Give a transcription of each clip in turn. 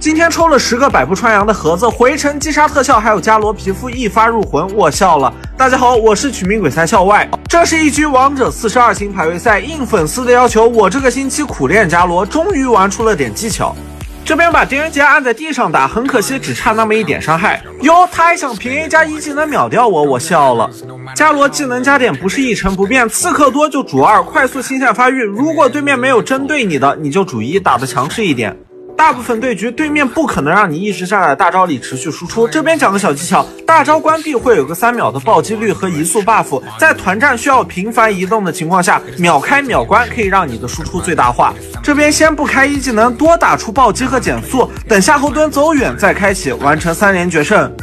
今天抽了十个百步穿杨的盒子，回城击杀特效，还有伽罗皮肤一发入魂，我笑了。大家好，我是取名鬼才校外，这是一局王者四十二星排位赛，应粉丝的要求，我这个星期苦练伽罗，终于玩出了点技巧。这边把狄仁杰按在地上打，很可惜只差那么一点伤害。哟，他还想平 A 加一技能秒掉我，我笑了。伽罗技能加点不是一成不变，刺客多就主二，快速清线发育。如果对面没有针对你的，你就主一，打的强势一点。大部分对局，对面不可能让你一直站在大招里持续输出。这边讲个小技巧，大招关闭会有个三秒的暴击率和移速 buff，在团战需要频繁移动的情况下，秒开秒关可以让你的输出最大化。这边先不开一技能，多打出暴击和减速，等下后蹲走远再开启，完成三连决胜。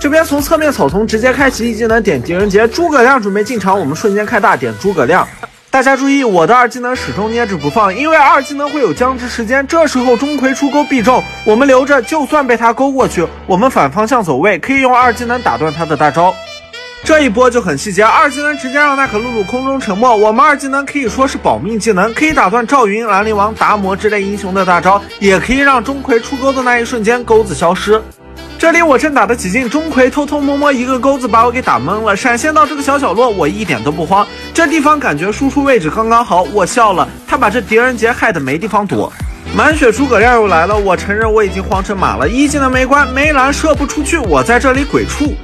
这边从侧面草丛直接开启一技能，点狄仁杰，诸葛亮准备进场，我们瞬间开大点诸葛亮。大家注意，我的二技能始终捏着不放，因为二技能会有僵直时间。这时候钟馗出钩必中，我们留着，就算被他勾过去，我们反方向走位，可以用二技能打断他的大招。这一波就很细节，二技能直接让娜可露露空中沉默。我们二技能可以说是保命技能，可以打断赵云、兰陵王、达摩之类英雄的大招，也可以让钟馗出钩的那一瞬间钩子消失。这里我正打得起劲，钟馗偷偷摸摸一个钩子把我给打懵了，闪现到这个小角落，我一点都不慌。这地方感觉输出位置刚刚好，我笑了。他把这狄仁杰害得没地方躲，满血诸葛亮又来了。我承认我已经慌成马了，一技能没关，没蓝射不出去，我在这里鬼畜。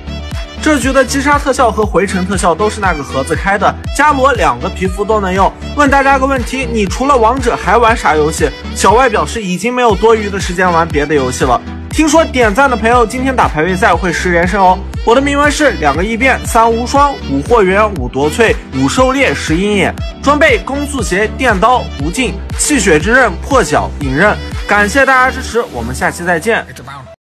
这局的击杀特效和回城特效都是那个盒子开的，伽罗两个皮肤都能用。问大家个问题，你除了王者还玩啥游戏？小外表示已经没有多余的时间玩别的游戏了。听说点赞的朋友今天打排位赛会十连胜哦！我的铭文是两个异变，三无双，五货源，五夺萃，五狩猎，十鹰眼。装备攻速鞋、电刀、无尽、气血之刃、破晓、影刃。感谢大家支持，我们下期再见。